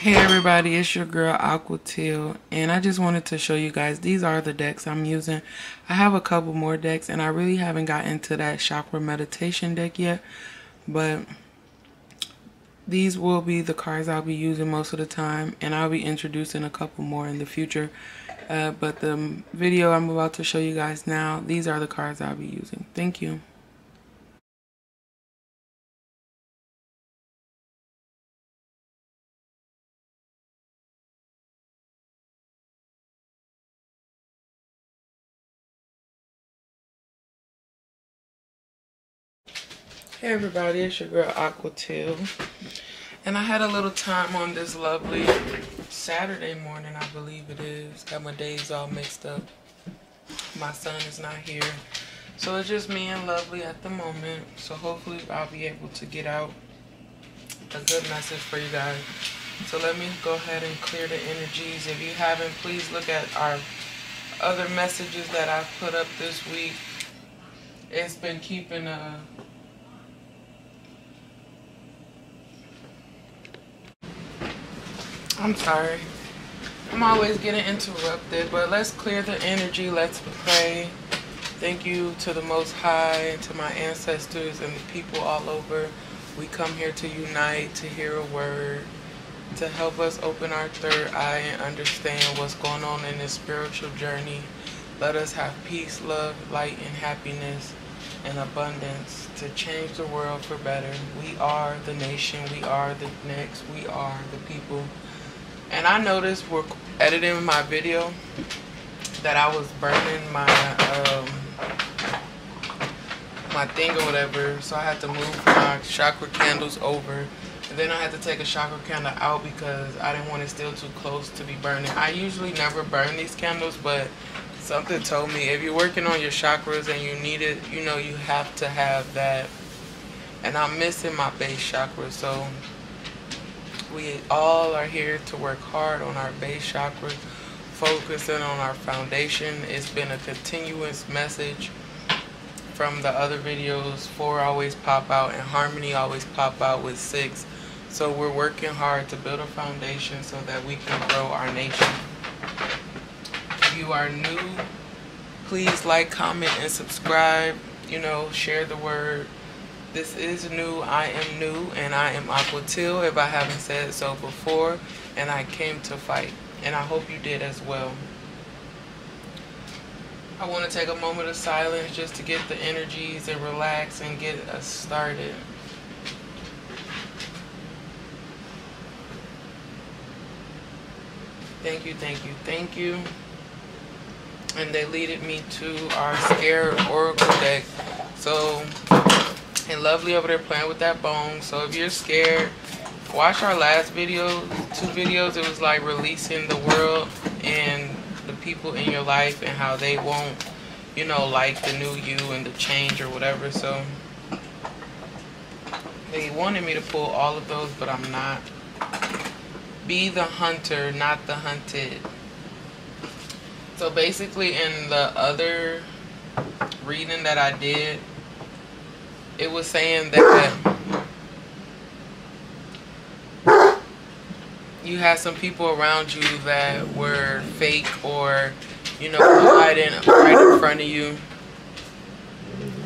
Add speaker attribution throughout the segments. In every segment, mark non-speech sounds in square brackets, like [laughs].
Speaker 1: Hey everybody, it's your girl Aqua Teal, and I just wanted to show you guys these are the decks I'm using. I have a couple more decks, and I really haven't got into that chakra meditation deck yet, but these will be the cards I'll be using most of the time, and I'll be introducing a couple more in the future. Uh, but the video I'm about to show you guys now, these are the cards I'll be using. Thank you. Hey everybody, it's your girl Aqua Teal. And I had a little time on this lovely Saturday morning, I believe it is. Got my days all mixed up. My son is not here. So it's just me and Lovely at the moment. So hopefully I'll be able to get out a good message for you guys. So let me go ahead and clear the energies. If you haven't, please look at our other messages that I've put up this week. It's been keeping a I'm sorry. I'm always getting interrupted, but let's clear the energy. Let's pray. Thank you to the Most High, and to my ancestors and the people all over. We come here to unite, to hear a word, to help us open our third eye and understand what's going on in this spiritual journey. Let us have peace, love, light, and happiness and abundance to change the world for better. We are the nation. We are the next. We are the people. And I noticed we're editing my video that I was burning my um, my thing or whatever. So I had to move my chakra candles over. And then I had to take a chakra candle out because I didn't want it still too close to be burning. I usually never burn these candles, but something told me if you're working on your chakras and you need it, you know, you have to have that. And I'm missing my base chakra, so we all are here to work hard on our base chakra, focusing on our foundation. It's been a continuous message from the other videos. Four always pop out and harmony always pop out with six. So we're working hard to build a foundation so that we can grow our nation. If you are new, please like, comment, and subscribe. You know, share the word. This is new. I am new and I am Aqua Teal if I haven't said so before. And I came to fight. And I hope you did as well. I want to take a moment of silence just to get the energies and relax and get us started. Thank you, thank you, thank you. And they leaded me to our Scare Oracle deck. So and Lovely over there playing with that bone. So if you're scared, watch our last video, two videos. It was like releasing the world and the people in your life and how they won't, you know, like the new you and the change or whatever. So they wanted me to pull all of those, but I'm not. Be the hunter, not the hunted. So basically in the other reading that I did, it was saying that you had some people around you that were fake or, you know, hiding right in front of you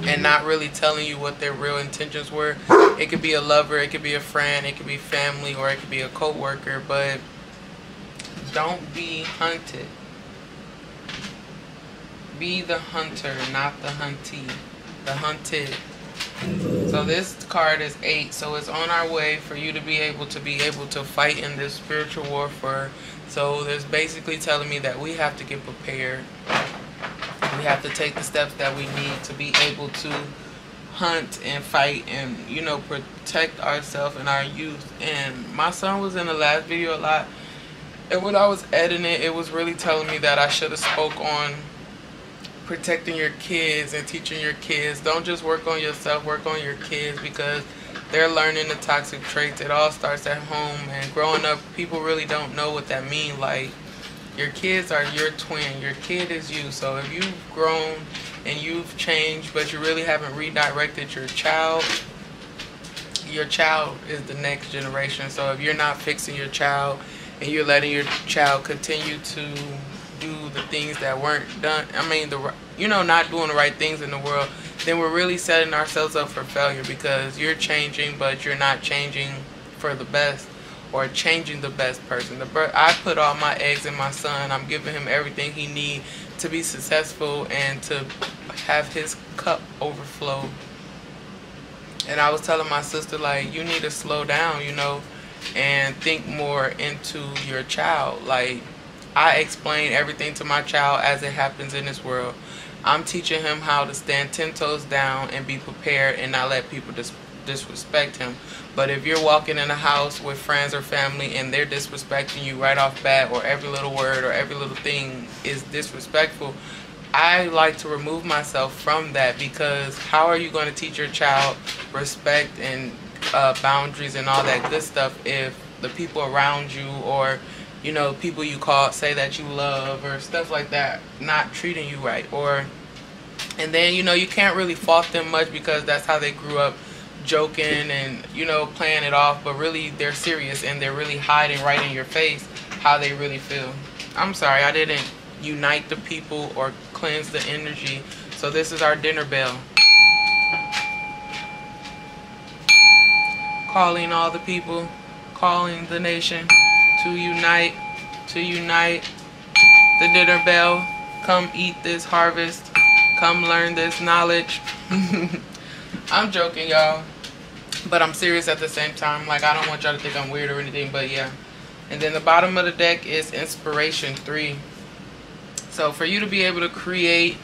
Speaker 1: and not really telling you what their real intentions were. It could be a lover, it could be a friend, it could be family, or it could be a co-worker, but don't be hunted. Be the hunter, not the huntee. The hunted. So this card is eight, so it's on our way for you to be able to be able to fight in this spiritual warfare. So there's basically telling me that we have to get prepared. We have to take the steps that we need to be able to hunt and fight and, you know, protect ourselves and our youth. And my son was in the last video a lot. And when I was editing it, it was really telling me that I should have spoke on protecting your kids and teaching your kids. Don't just work on yourself, work on your kids because they're learning the toxic traits. It all starts at home and growing up, people really don't know what that means. Like, your kids are your twin. Your kid is you. So if you've grown and you've changed, but you really haven't redirected your child, your child is the next generation. So if you're not fixing your child and you're letting your child continue to the things that weren't done, I mean, the you know, not doing the right things in the world, then we're really setting ourselves up for failure because you're changing, but you're not changing for the best or changing the best person. The I put all my eggs in my son. I'm giving him everything he needs to be successful and to have his cup overflow. And I was telling my sister like you need to slow down, you know, and think more into your child. Like I explain everything to my child as it happens in this world. I'm teaching him how to stand 10 toes down and be prepared and not let people dis disrespect him. But if you're walking in a house with friends or family and they're disrespecting you right off bat or every little word or every little thing is disrespectful, I like to remove myself from that because how are you going to teach your child respect and uh, boundaries and all that good stuff if the people around you or you know, people you call say that you love or stuff like that not treating you right. Or and then you know you can't really fault them much because that's how they grew up joking and you know playing it off. But really they're serious and they're really hiding right in your face how they really feel. I'm sorry i didn't unite the people or cleanse the energy. So this is our dinner bell. Calling all the people calling the nation to unite, to unite. The dinner bell, come eat this harvest, come learn this knowledge. [laughs] I'm joking, y'all, but I'm serious at the same time. Like, I don't want y'all to think I'm weird or anything, but yeah. And then the bottom of the deck is inspiration three. So for you to be able to create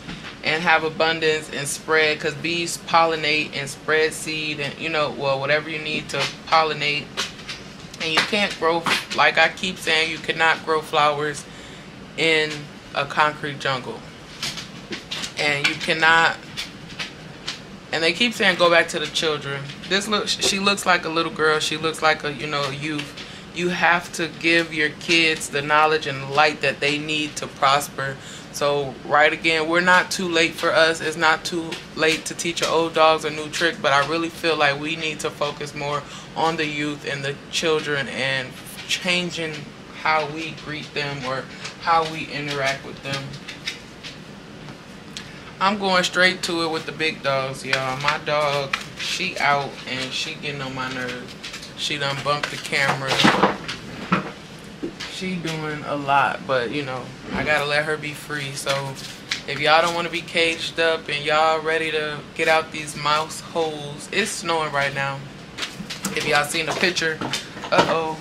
Speaker 1: and have abundance and spread, because bees pollinate and spread seed and, you know, well, whatever you need to pollinate and you can't grow like I keep saying you cannot grow flowers in a concrete jungle. And you cannot and they keep saying go back to the children. This looks she looks like a little girl. She looks like a you know youth. You have to give your kids the knowledge and light that they need to prosper so right again we're not too late for us. It's not too late to teach your old dogs a new trick but i really feel like we need to focus more on the youth and the children and changing how we greet them or how we interact with them. I'm going straight to it with the big dogs y'all. My dog she out and she getting on my nerves. She done bumped the camera she doing a lot, but you know, I gotta let her be free. So if y'all don't want to be caged up and y'all ready to get out these mouse holes, it's snowing right now. If y'all seen the picture, uh-oh,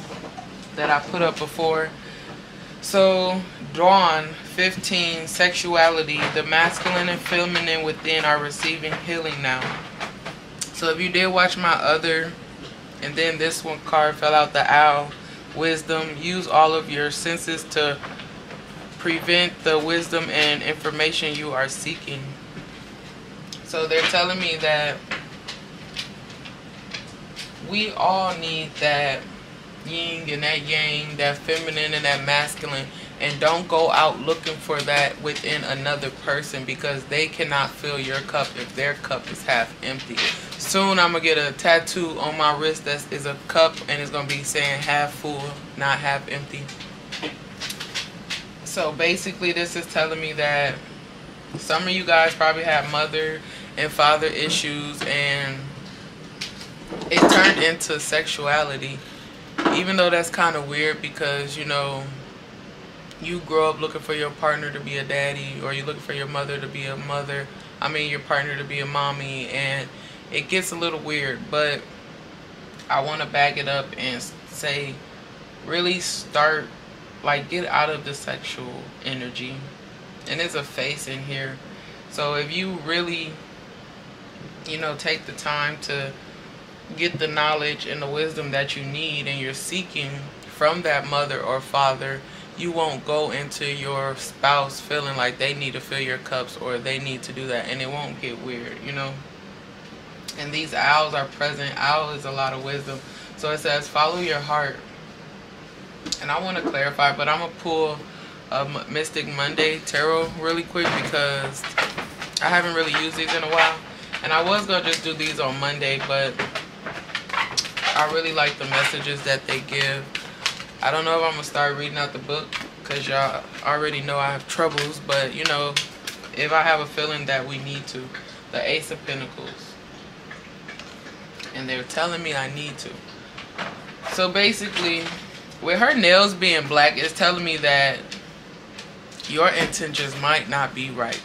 Speaker 1: that I put up before. So, Dawn 15, sexuality, the masculine and feminine within are receiving healing now. So if you did watch my other, and then this one card fell out, the owl, wisdom. Use all of your senses to prevent the wisdom and information you are seeking. So they're telling me that we all need that yin and that yang, that feminine and that masculine. And don't go out looking for that within another person because they cannot fill your cup if their cup is half empty. Soon I'm to get a tattoo on my wrist that is a cup and it's to be saying half full, not half empty. So basically this is telling me that some of you guys probably have mother and father issues and it turned into sexuality. Even though that's kind of weird because, you know, you grow up looking for your partner to be a daddy or you're looking for your mother to be a mother. I mean your partner to be a mommy and it gets a little weird, but I want to back it up and say really start like get out of the sexual energy and there's a face in here so if you really you know take the time to get the knowledge and the wisdom that you need and you're seeking from that mother or father you won't go into your spouse feeling like they need to fill your cups or they need to do that and it won't get weird you know and these owls are present. Owl is a lot of wisdom. So it says, follow your heart. And I want to clarify, but I'm to pull a Mystic Monday Tarot really quick because I haven't really used these in a while. And I was going to just do these on Monday, but I really like the messages that they give. I don't know if I'm going to start reading out the book because y'all already know I have troubles. But, you know, if I have a feeling that we need to. The Ace of Pentacles. And they're telling me I need to. So basically, with her nails being black, it's telling me that your intentions might not be right.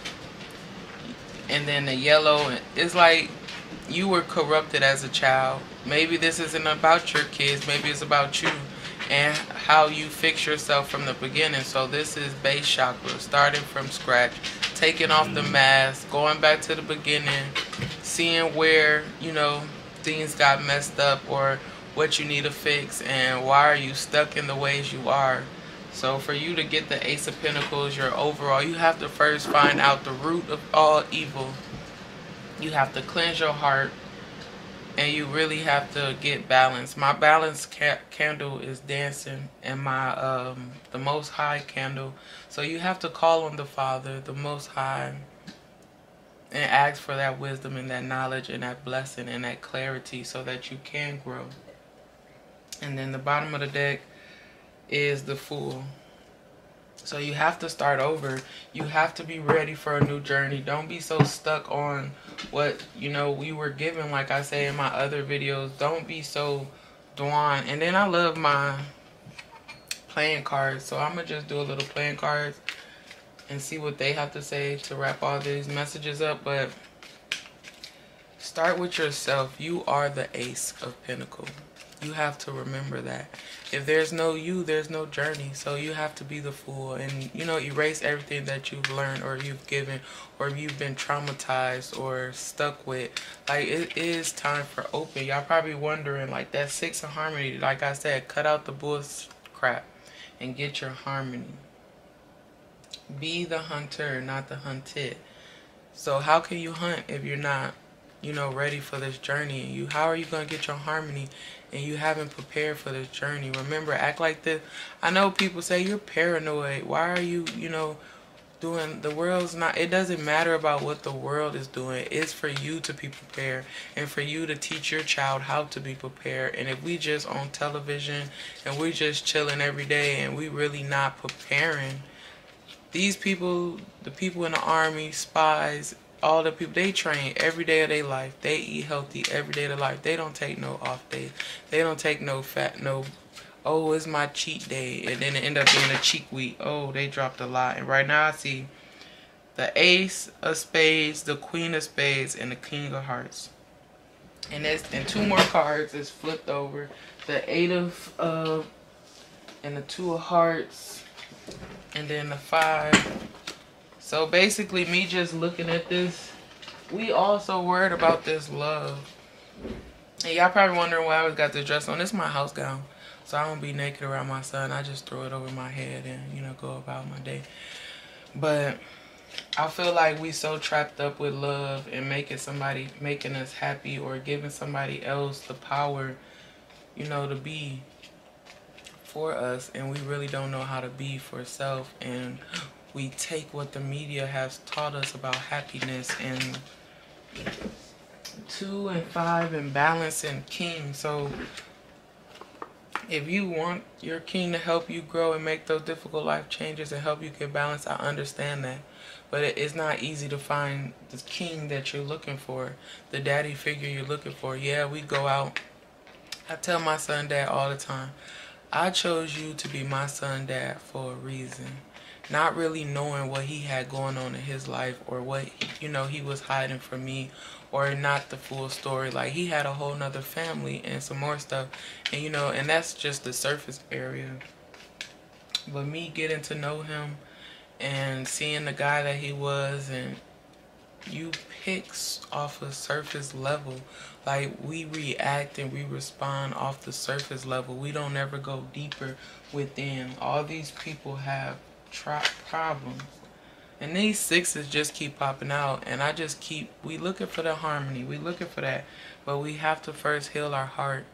Speaker 1: And then the yellow, it's like you were corrupted as a child. Maybe this isn't about your kids. Maybe it's about you and how you fix yourself from the beginning. So this is base chakra, starting from scratch, taking off the mm-hmm. mask, going back to the beginning, seeing where, you know, things got messed up or what you need to fix and why are you stuck in the ways you are. So for you to get the Ace of Pentacles, your overall, you have to first find out the root of all evil. You have to cleanse your heart and you really have to get balance. My balance ca candle is dancing and my um the most high candle. So you have to call on the Father, the most high and ask for that wisdom and that knowledge and that blessing and that clarity so that you can grow. And then the bottom of the deck is the Fool. So you have to start over. You have to be ready for a new journey. Don't be so stuck on what, you know, we were given, like I say in my other videos. Don't be so drawn. And then I love my playing cards. So I'm going to just do a little playing cards and see what they have to say to wrap all these messages up. But start with yourself. You are the ace of pentacle. You have to remember that. If there's no you, there's no journey. So you have to be the fool and, you know, erase everything that you've learned or you've given or you've been traumatized or stuck with. Like, it is time for open. Y'all probably wondering, like, that six of harmony, like I said, cut out the bullshit crap and get your harmony. Be the hunter, not the hunted. So how can you hunt if you're not, you know, ready for this journey? You how are you gonna get your harmony and you haven't prepared for this journey. Remember, act like this. I know people say you're paranoid. Why are you, you know, doing the world's not it doesn't matter about what the world is doing it's for you to be prepared and for you to teach your child how to be prepared and if we just on television and we just chilling every day and we really not preparing these people the people in the army spies all the people they train every day of their life. They eat healthy every day of their life. They don't take no off days. They don't take no fat no oh it's my cheat day. And then it end up being a cheat week. Oh they dropped a lot. And right now i see the ace of spades the queen of spades and the king of hearts. And there's and two more cards is flipped over. The eight of uh and the two of hearts. And then the five so basically me just looking at this, we also worried about this love. And y'all probably wondering why I always got this dress on. This is my house gown. So I don't be naked around my son. I just throw it over my head and, you know, go about my day. But I feel like we so trapped up with love and making somebody, making us happy or giving somebody else the power, you know, to be for us. And we really don't know how to be for self. And we take what the media has taught us about happiness and two and five and balance and king. So if you want your king to help you grow and make those difficult life changes and help you get balance, I understand that. But it's not easy to find the king that you're looking for, the daddy figure you're looking for. Yeah, we go out. I tell my son dad all the time, I chose you to be my son dad for a reason not really knowing what he had going on in his life or what you know he was hiding from me or not the full story. Like he had a whole nother family and some more stuff. And you know and that's just the surface area. But me getting to know him and seeing the guy that he was and you picks off a surface level. Like we react and we respond off the surface level. We don't ever go deeper within. All these people have problems. And these sixes just keep popping out. And I just keep, we looking for the harmony. We looking for that. But we have to first heal our heart.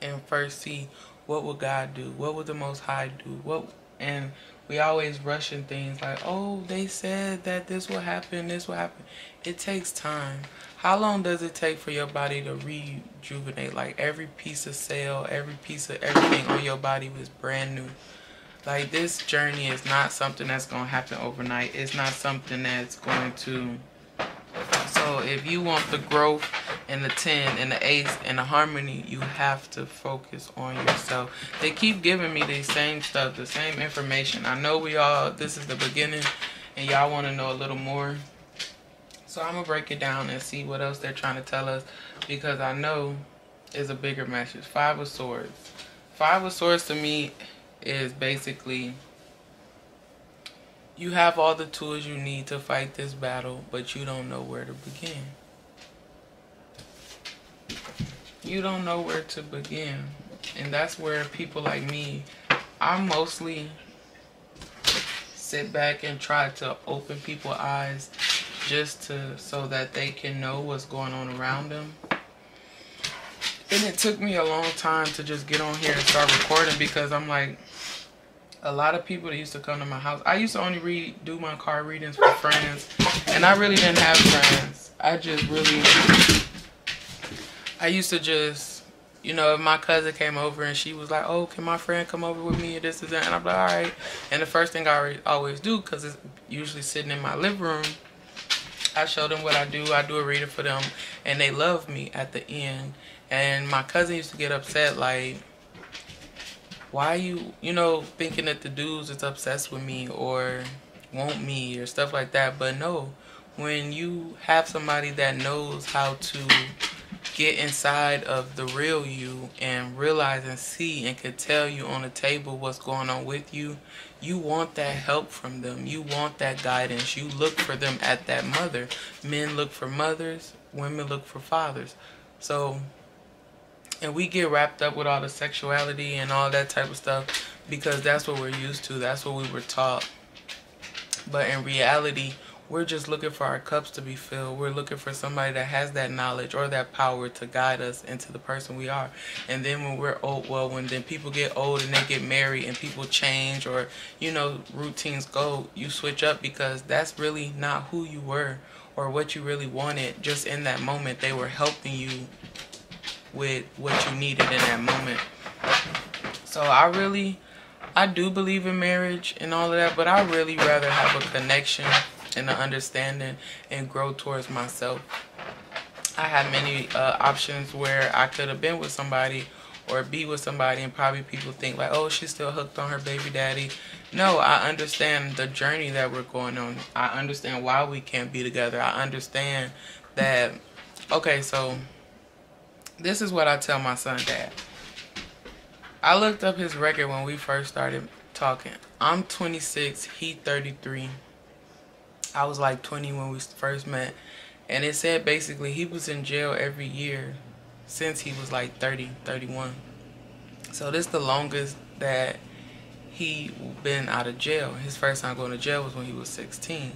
Speaker 1: And first see what will God do? What will the Most High do? What And we always rushing things like, oh, they said that this will happen, this will happen. It takes time. How long does it take for your body to rejuvenate? Like every piece of cell, every piece of everything on your body was brand new. Like this journey is not something that's going to happen overnight. It's not something that's going to so if you want the growth and the 10 and the ace and the harmony, you have to focus on yourself. They keep giving me the same stuff, the same information. I know we all, this is the beginning and y'all want to know a little more. So I'm going to break it down and see what else they're trying to tell us because I know is a bigger message. Five of Swords. Five of Swords to me is basically you have all the tools you need to fight this battle, but you don't know where to begin. You don't know where to begin. And that's where people like me, I mostly sit back and try to open people's eyes just to so that they can know what's going on around them. And it took me a long time to just get on here and start recording because I'm like, a lot of people that used to come to my house. I used to only read, do my card readings for friends, and I really didn't have friends. I just really, I used to just, you know, if my cousin came over and she was like, "Oh, can my friend come over with me?" and this is that, and I'm like, "All right." And the first thing I always do, cause it's usually sitting in my living room, I show them what I do. I do a reader for them, and they love me at the end. And my cousin used to get upset, like why are you you know thinking that the dudes is obsessed with me or want me or stuff like that. But no when you have somebody that knows how to get inside of the real you and realize and see and can tell you on the table what's going on with you you want that help from them. You want that guidance. You look for them at that mother. Men look for mothers. Women look for fathers. So and we get wrapped up with all the sexuality and all that type of stuff because that's what we're used to. That's what we were taught. But in reality we're just looking for our cups to be filled. We're looking for somebody that has that knowledge or that power to guide us into the person we are. And then when we're old well when then people get old and they get married and people change or you know routines go you switch up because that's really not who you were or what you really wanted just in that moment. They were helping you with what you needed in that moment. So I really, I do believe in marriage and all of that, but I really rather have a connection and an understanding and grow towards myself. I had many uh, options where I could have been with somebody or be with somebody and probably people think like, oh, she's still hooked on her baby daddy. No, I understand the journey that we're going on. I understand why we can't be together. I understand that, okay, so this is what I tell my son dad. I looked up his record when we first started talking. I'm 26, he 33. I was like 20 when we first met. And it said basically he was in jail every year since he was like 30, 31. So this is the longest that he been out of jail. His first time going to jail was when he was 16.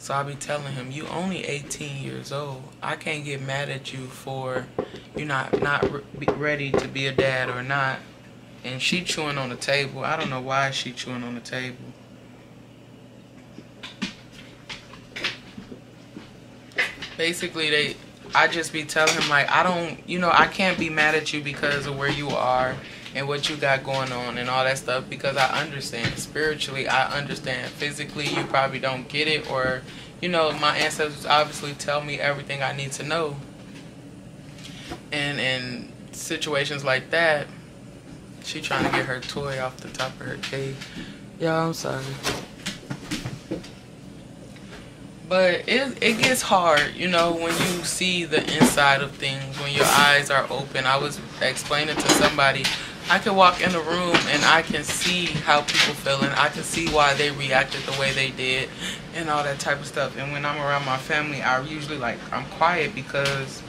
Speaker 1: So I'll be telling him, you only 18 years old. I can't get mad at you for you not not re ready to be a dad or not. And she chewing on the table. I don't know why she chewing on the table. Basically, they, I just be telling him like, I don't, you know, I can't be mad at you because of where you are and what you got going on and all that stuff because I understand. Spiritually I understand. Physically you probably don't get it or you know my ancestors obviously tell me everything I need to know. And in situations like that she trying to get her toy off the top of her cage yeah I'm sorry. But it, it gets hard you know when you see the inside of things when your eyes are open. I was explaining to somebody I can walk in a room and I can see how people feel and I can see why they reacted the way they did and all that type of stuff. And when I'm around my family, I usually like, I'm quiet because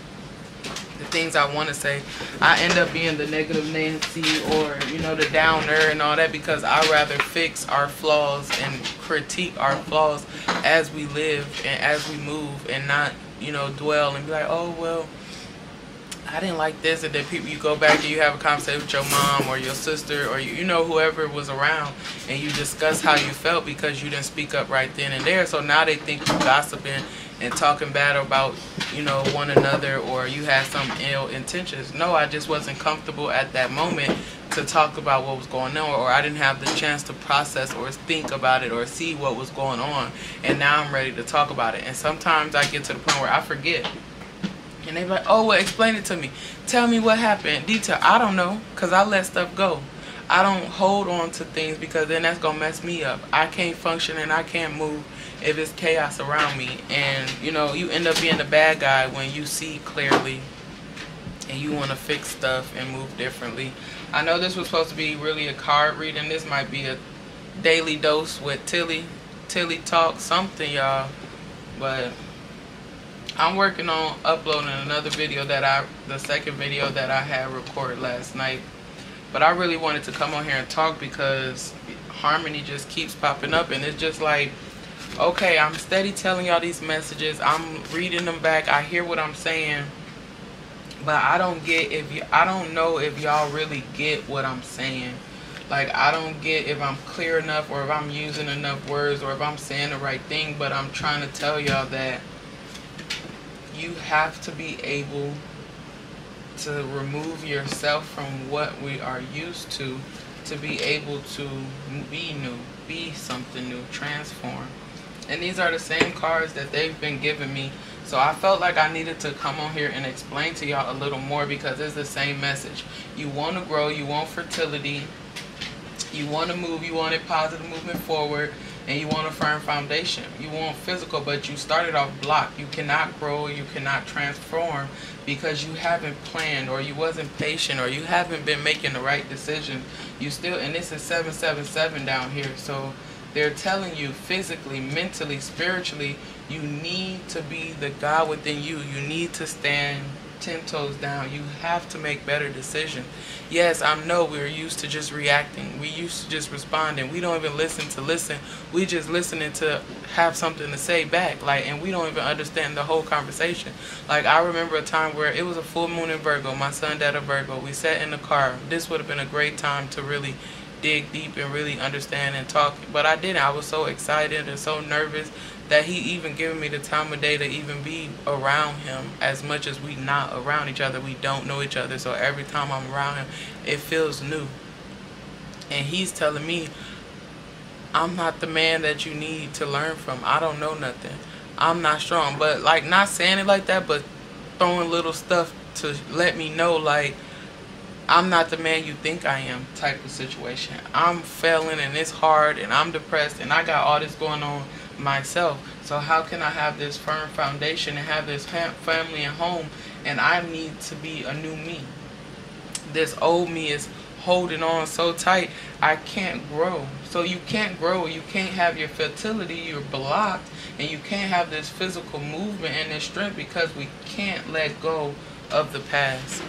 Speaker 1: the things I want to say, I end up being the negative Nancy or, you know, the downer and all that because I rather fix our flaws and critique our flaws as we live and as we move and not, you know, dwell and be like, oh, well, I didn't like this, and then people you go back and you have a conversation with your mom or your sister or you, you know whoever was around, and you discuss how you felt because you didn't speak up right then and there. So now they think you're gossiping and talking bad about you know one another or you had some ill intentions. No, I just wasn't comfortable at that moment to talk about what was going on or I didn't have the chance to process or think about it or see what was going on and now I'm ready to talk about it and sometimes I get to the point where I forget and they be like oh well explain it to me tell me what happened detail I don't know because I let stuff go I don't hold on to things because then that's gonna mess me up I can't function and I can't move if it's chaos around me and you know you end up being the bad guy when you see clearly and you want to fix stuff and move differently I know this was supposed to be really a card reading. This might be a daily dose with Teally. Teally Talk something, y'all. But I'm working on uploading another video that I, the second video that I had recorded last night. But I really wanted to come on here and talk because Harmony just keeps popping up and it's just like, okay, I'm steady telling y'all these messages. I'm reading them back. I hear what I'm saying but I don't get if you I don't know if y'all really get what I'm saying like I don't get if I'm clear enough or if I'm using enough words or if I'm saying the right thing but I'm trying to tell y'all that you have to be able to remove yourself from what we are used to to be able to be new be something new transform. And these are the same cards that they've been giving me. So I felt like I needed to come on here and explain to y'all a little more because it's the same message. You want to grow, you want fertility, you want to move, you want a positive movement forward, and you want a firm foundation. You want physical, but you started off blocked. You cannot grow, you cannot transform because you haven't planned or you wasn't patient or you haven't been making the right decision. You still, and this is 777 down here, so they're telling you physically, mentally, spiritually, you need to be the God within you. You need to stand ten toes down. You have to make better decisions. Yes, I know we're used to just reacting. We used to just responding. We don't even listen to listen. We just listening to have something to say back. Like, and we don't even understand the whole conversation. Like, I remember a time where it was a full moon in Virgo. My son dad a Virgo. We sat in the car. This would have been a great time to really dig deep and really understand and talk. But I didn't. I was so excited and so nervous that he even giving me the time of day to even be around him as much as we not around each other. We don't know each other. So every time i'm around him it feels new. And he's telling me i'm not the man that you need to learn from. I don't know nothing. I'm not strong. But like not saying it like that but throwing little stuff to let me know like I'm not the man you think I am type of situation. I'm failing and it's hard and I'm depressed and I got all this going on myself. So how can I have this firm foundation and have this family and home and I need to be a new me. This old me is holding on so tight I can't grow. So you can't grow, you can't have your fertility, you're blocked and you can't have this physical movement and this strength because we can't let go of the past.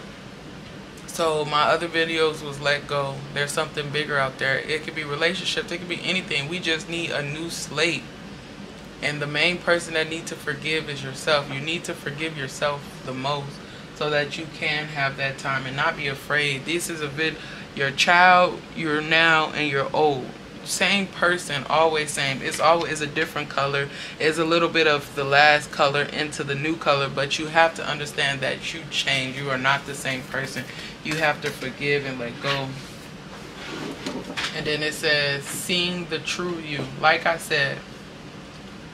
Speaker 1: So my other videos was let go. There's something bigger out there. It could be relationships, it could be anything. We just need a new slate and the main person that need to forgive is yourself. You need to forgive yourself the most so that you can have that time and not be afraid. This is a bit your child, you're now, and you're old. Same person, always same. It's always a different color. It's a little bit of the last color into the new color, but you have to understand that you change. You are not the same person. You have to forgive and let go. And then it says, seeing the true you. Like I said,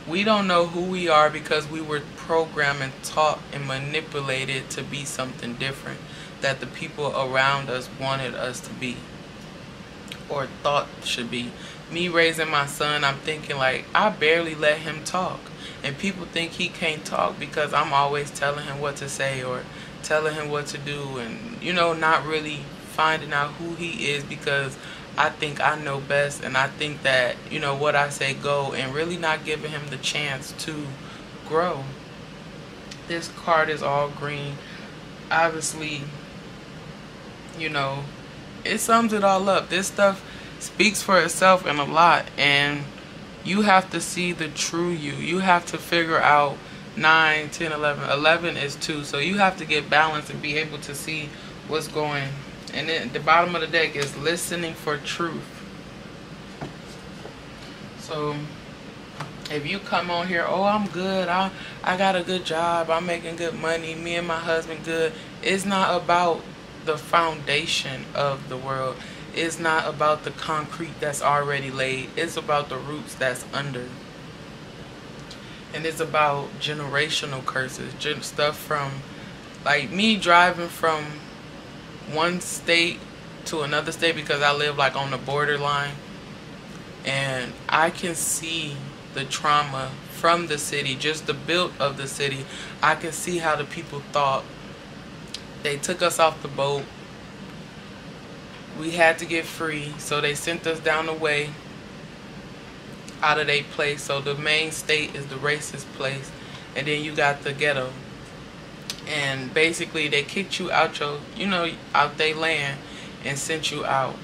Speaker 1: we don't know who we are because we were programmed and taught and manipulated to be something different that the people around us wanted us to be or thought should be. Me raising my son, I'm thinking like, I barely let him talk. And people think he can't talk because I'm always telling him what to say or telling him what to do and, you know, not really finding out who he is because I think I know best and I think that, you know, what I say go and really not giving him the chance to grow. This card is all green. Obviously, you know, it sums it all up. This stuff speaks for itself and a lot and you have to see the true you. You have to figure out 9, 10, 11. 11 is 2. So you have to get balanced and be able to see what's going. And then the bottom of the deck is listening for truth. So if you come on here, oh, I'm good. I, I got a good job. I'm making good money. Me and my husband good. It's not about the foundation of the world. It's not about the concrete that's already laid. It's about the roots that's under and it's about generational curses, stuff from like me driving from one state to another state because I live like on the borderline and I can see the trauma from the city, just the built of the city. I can see how the people thought. They took us off the boat. We had to get free, so they sent us down the way out of their place. So the main state is the racist place, and then you got the ghetto. And basically, they kicked you out your, you know, out they land and sent you out.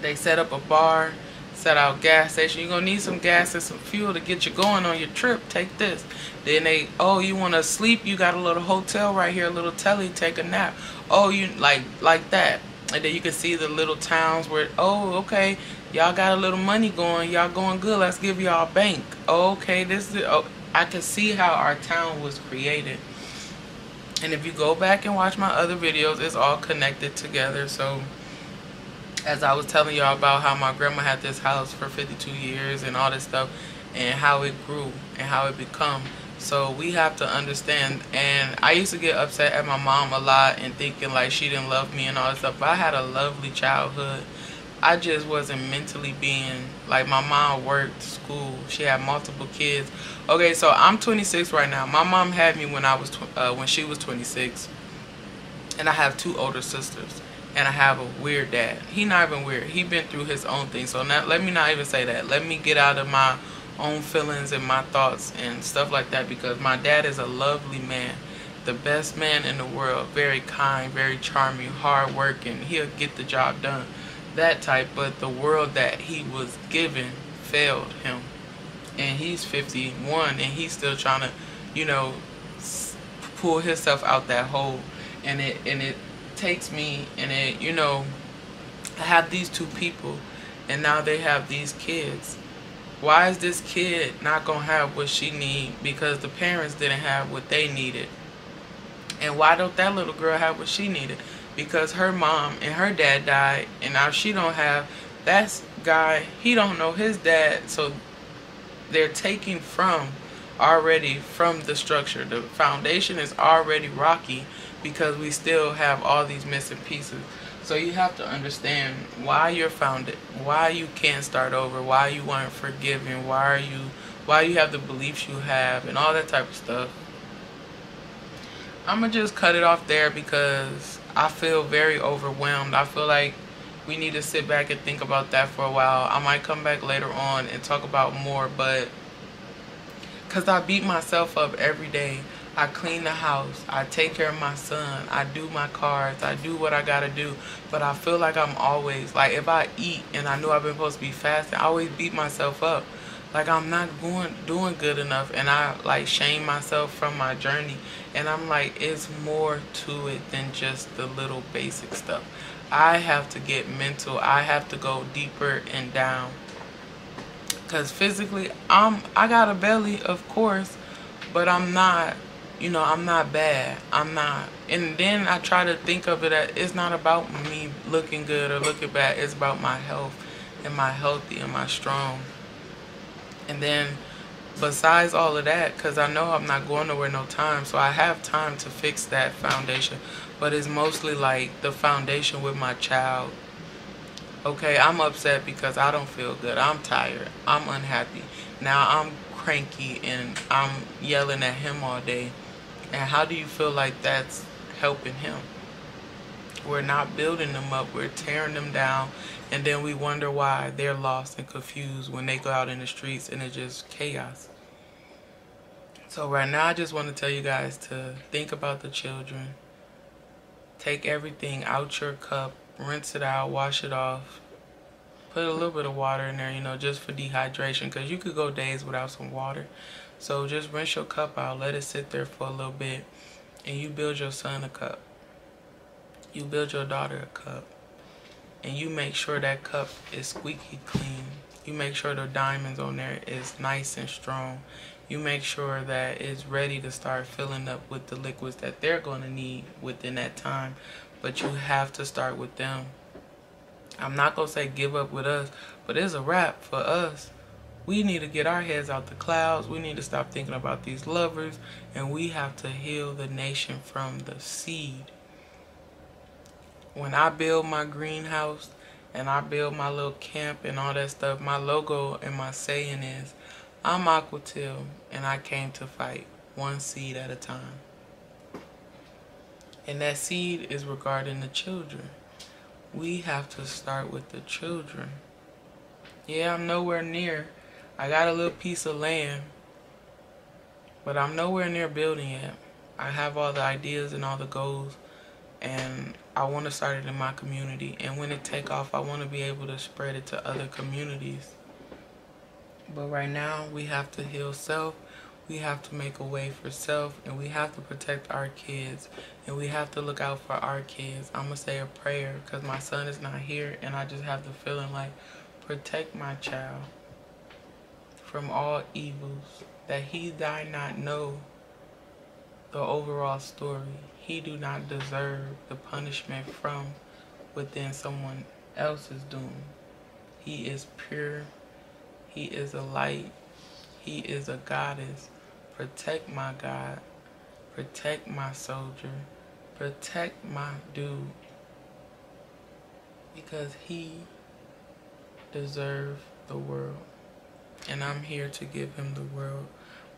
Speaker 1: They set up a bar, set out gas station. You're gonna need some gas and some fuel to get you going on your trip. Take this. Then they, oh, you wanna sleep? You got a little hotel right here, a little telly. Take a nap. Oh, you like like that. And then you can see the little towns where, oh, okay, Y'all got a little money going. Y'all going good. Let's give y'all a bank. Okay, this is. Oh, I can see how our town was created. And if you go back and watch my other videos, it's all connected together. So, as I was telling y'all about how my grandma had this house for 52 years and all this stuff, and how it grew and how it become. So we have to understand. And I used to get upset at my mom a lot and thinking like she didn't love me and all that stuff. But I had a lovely childhood I just wasn't mentally being like my mom worked school. She had multiple kids. Okay, so I'm 26 right now. My mom had me when I was uh, when she was 26, and I have two older sisters, and I have a weird dad. He not even weird. He been through his own thing. So not, let me not even say that. Let me get out of my own feelings and my thoughts and stuff like that because my dad is a lovely man the best man in the world very kind very charming hard working he'll get the job done that type, but the world that he was given failed him. And he's 51 and he's still trying to, you know, pull himself out that hole. And it and it takes me and it, you know, I have these two people and now they have these kids. Why is this kid not going to have what she need because the parents didn't have what they needed? And why don't that little girl have what she needed? Because her mom and her dad died and now she don't have that guy he don't know his dad so they're taking from already from the structure. The foundation is already rocky because we still have all these missing pieces. So you have to understand why you're founded why you can't start over why you weren't forgiven why are you why you have the beliefs you have and all that type of stuff. I'm gonna just cut it off there because I feel very overwhelmed. I feel like we need to sit back and think about that for a while. I might come back later on and talk about more, but because I beat myself up every day. I clean the house. I take care of my son. I do my cards. I do what I got to do. But I feel like I'm always, like if I eat and I know I've been supposed to be fasting, I always beat myself up like I'm not going doing good enough and I like shame myself from my journey. And I'm like it's more to it than just the little basic stuff. I have to get mental. I have to go deeper and down. Because physically I'm I got a belly of course but I'm not you know I'm not bad. I'm not. And then I try to think of it as it's not about me looking good or looking bad. It's about my health and my healthy and my strong and then besides all of that, because I know I'm not going nowhere no time, so I have time to fix that foundation. But it's mostly like the foundation with my child. Okay, I'm upset because I don't feel good. I'm tired. I'm unhappy. Now I'm cranky and I'm yelling at him all day. And how do you feel like that's helping him? We're not building them up. We're tearing them down. And then we wonder why they're lost and confused when they go out in the streets and it's just chaos. So right now, I just want to tell you guys to think about the children. Take everything out your cup, rinse it out, wash it off. Put a little bit of water in there, you know, just for dehydration. Because you could go days without some water. So just rinse your cup out, let it sit there for a little bit, and you build your son a cup. You build your daughter a cup. And you make sure that cup is squeaky clean. You make sure the diamonds on there is nice and strong. You make sure that it's ready to start filling up with the liquids that they're going to need within that time. But you have to start with them. I'm not going to say give up with us, but it's a wrap for us we need to get our heads out the clouds. We need to stop thinking about these lovers. And we have to heal the nation from the seed. When I build my greenhouse and I build my little camp and all that stuff, my logo and my saying is, I'm Aquateal and I came to fight one seed at a time. And that seed is regarding the children. We have to start with the children. Yeah, I'm nowhere near I got a little piece of land, but I'm nowhere near building it. I have all the ideas and all the goals, and I want to start it in my community. And when it take off, I want to be able to spread it to other communities. But right now, we have to heal self. We have to make a way for self, and we have to protect our kids, and we have to look out for our kids. I'm going to say a prayer because my son is not here, and I just have the feeling like, protect my child from all evils, that he died not know the overall story. He do not deserve the punishment from within someone else's doom. He is pure. He is a light. He is a goddess. Protect my God. Protect my soldier. Protect my dude. Because he deserves the world and I'm here to give him the world.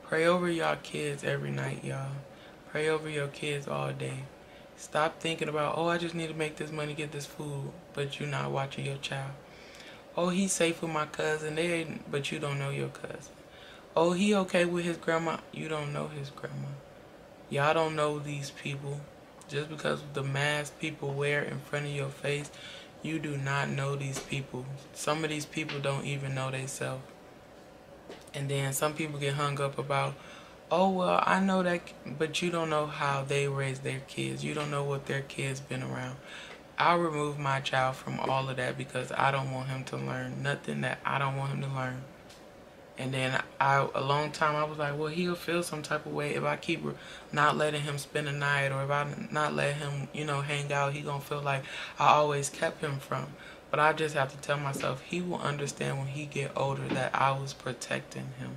Speaker 1: Pray over y'all kids every night, y'all. Pray over your kids all day. Stop thinking about, oh, I just need to make this money, get this food, but you're not watching your child. Oh, he's safe with my cousin, they but you don't know your cousin. Oh, he okay with his grandma, you don't know his grandma. Y'all don't know these people. Just because of the mask people wear in front of your face, you do not know these people. Some of these people don't even know themselves. And then some people get hung up about, oh, well, I know that, but you don't know how they raise their kids. You don't know what their kids been around. I'll remove my child from all of that because I don't want him to learn nothing that I don't want him to learn. And then I, a long time, I was like, well, he'll feel some type of way if I keep not letting him spend a night or if I not let him, you know, hang out. He gonna feel like I always kept him from. But I just have to tell myself he will understand when he get older that I was protecting him.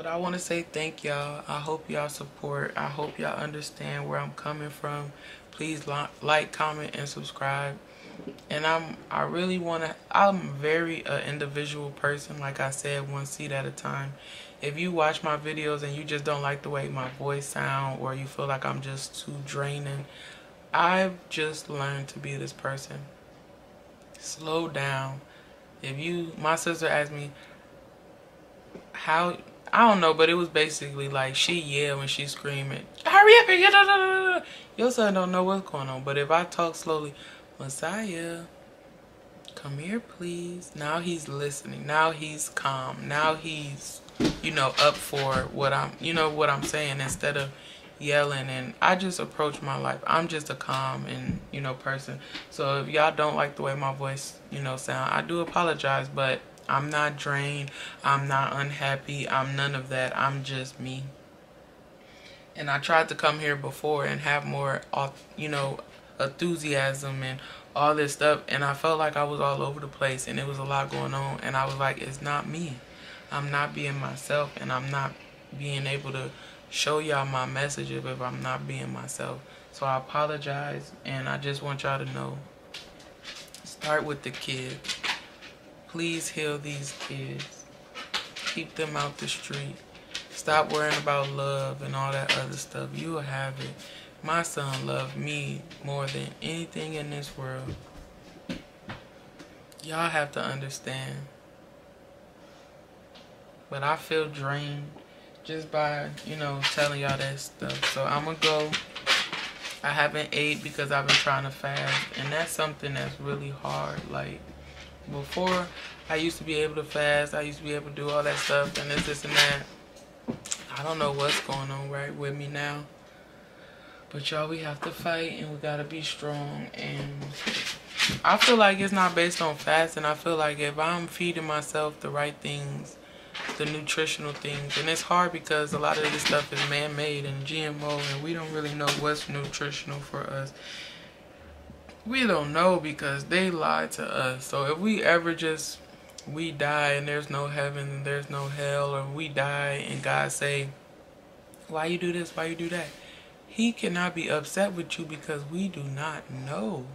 Speaker 1: But I want to say thank y'all. I hope y'all support. I hope y'all understand where I'm coming from. Please like, comment, and subscribe. And I'm I really want to I'm very uh, individual person like I said one seat at a time. If you watch my videos and you just don't like the way my voice sound or you feel like I'm just too draining, I've just learned to be this person. Slow down. If you, my sister asked me how, I don't know, but it was basically like she yelled when she screaming, hurry up and get da, Your son don't know what's going on. But if I talk slowly, Messiah, come here please. Now he's listening. Now he's calm. Now he's, you know, up for what I'm, you know what I'm saying instead of yelling and I just approach my life. I'm just a calm and, you know, person. So if y'all don't like the way my voice, you know, sound, I do apologize, but I'm not drained. I'm not unhappy. I'm none of that. I'm just me. And I tried to come here before and have more, you know, enthusiasm and all this stuff. And I felt like I was all over the place and it was a lot going on. And I was like, it's not me. I'm not being myself and I'm not being able to show y'all my message if, I'm not being myself. So I apologize and I just want y'all to know. Start with the kids. Please heal these kids. Keep them out the street. Stop worrying about love and all that other stuff. You will have it. My son loved me more than anything in this world. Y'all have to understand. But I feel drained just by, you know, telling y'all that stuff. So I'm going to go. I haven't ate because I've been trying to fast. And that's something that's really hard. Like, before I used to be able to fast. I used to be able to do all that stuff and this, this, and that. I don't know what's going on right with me now. But y'all, we have to fight and we gotta be strong. And I feel like it's not based on fasting. I feel like if I'm feeding myself the right things, the nutritional things, and it's hard because a lot of this stuff is man-made and GMO, and we don't really know what's nutritional for us. We don't know because they lied to us. So if we ever just we die and there's no heaven and there's no hell, or we die and God say, "Why you do this? Why you do that?" He cannot be upset with you because we do not know.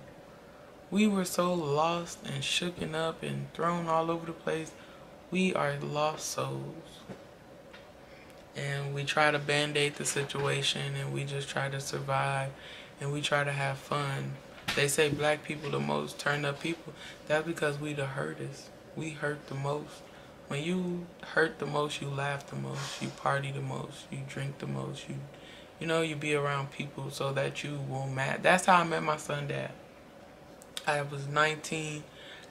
Speaker 1: We were so lost and shooken up and thrown all over the place. We are lost souls. And we try to band-aid the situation and we just try to survive and we try to have fun. They say black people the most turned up people. That's because we the hurtest. We hurt the most. When you hurt the most, you laugh the most, you party the most, you drink the most, you you know, you be around people so that you won't mad. That's how I met my son dad. I was 19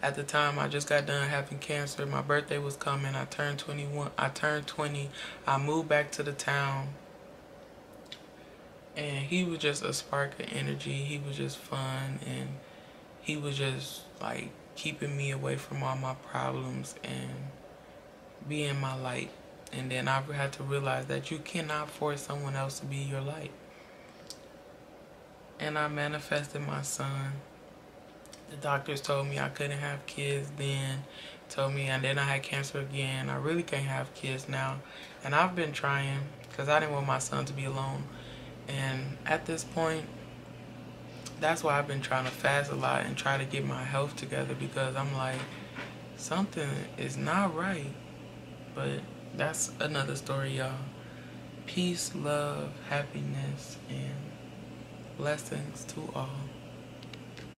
Speaker 1: at the time. I just got done having cancer. My birthday was coming. I turned 21. I turned 20. I moved back to the town. And he was just a spark of energy. He was just fun and he was just like keeping me away from all my problems and being my light. And then I had to realize that you cannot force someone else to be your light. And I manifested my son. The doctors told me I couldn't have kids then. Told me, and then I had cancer again. I really can't have kids now. And I've been trying because I didn't want my son to be alone. And at this point, that's why I've been trying to fast a lot and try to get my health together because I'm like, something is not right. But that's another story, y'all. Peace, love, happiness, and blessings to all.